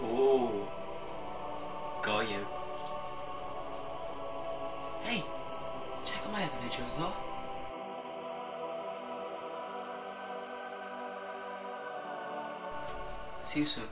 Oh. Got you. Hey, check out my other videos though. See you soon.